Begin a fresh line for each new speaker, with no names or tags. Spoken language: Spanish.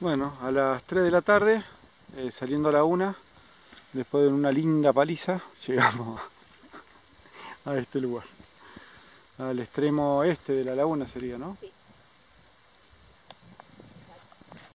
Bueno, a las 3 de la tarde, eh, saliendo a la una, después de una linda paliza, llegamos a este lugar. Al extremo este de la laguna sería, ¿no?
Sí.